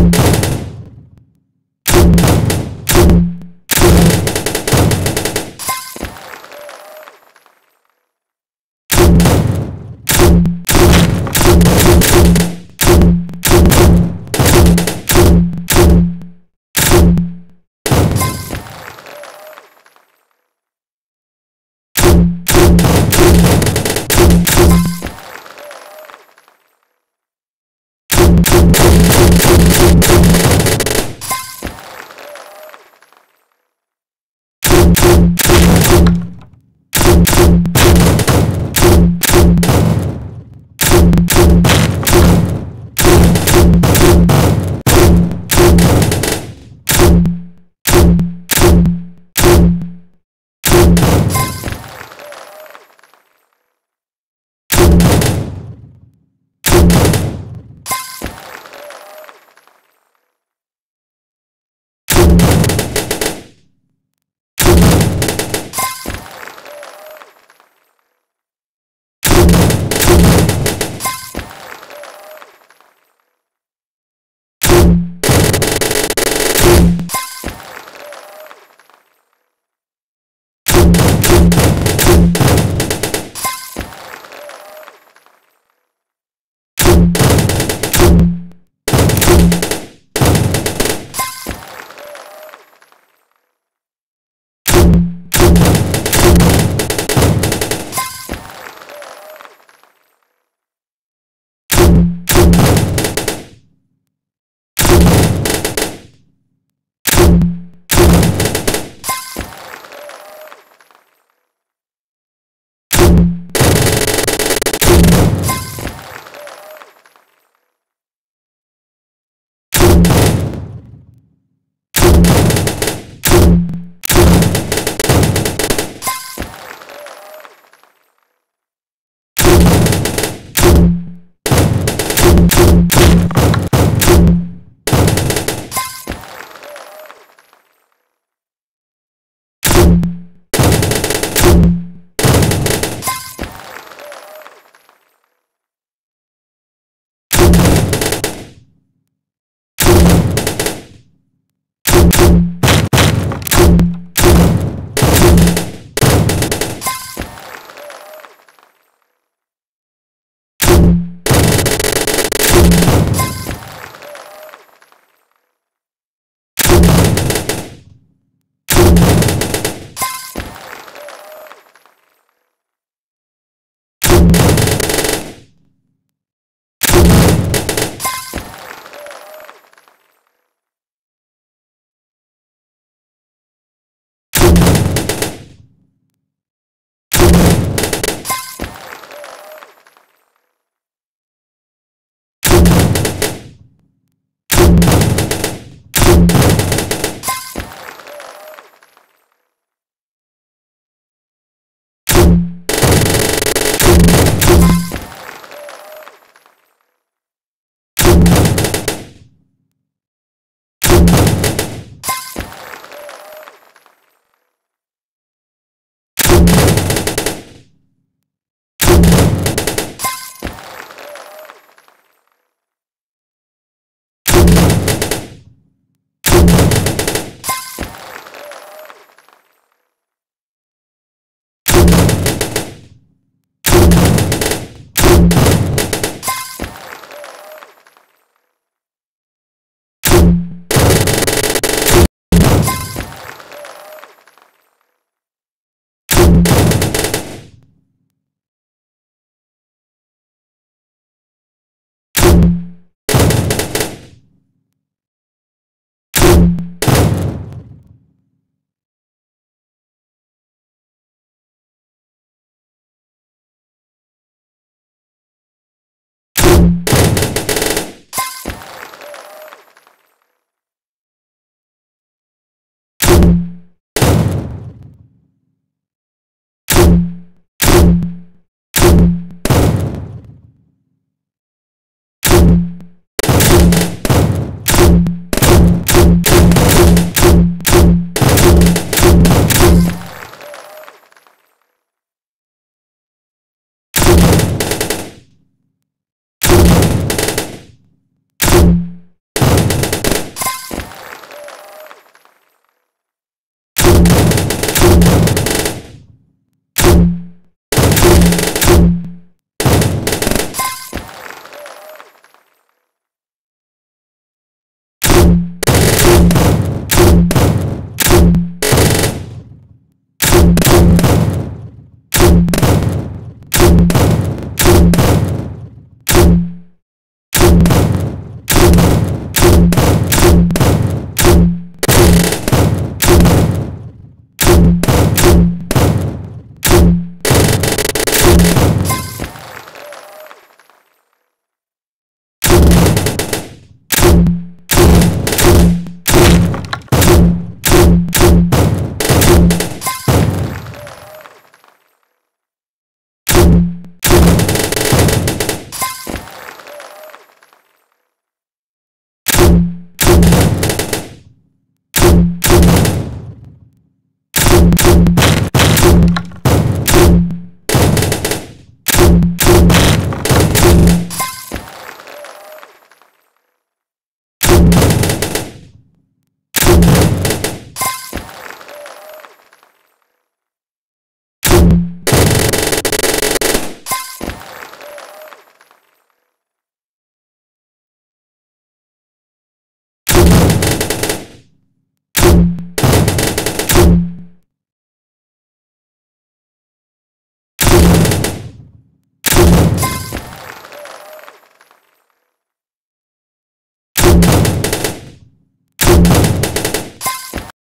you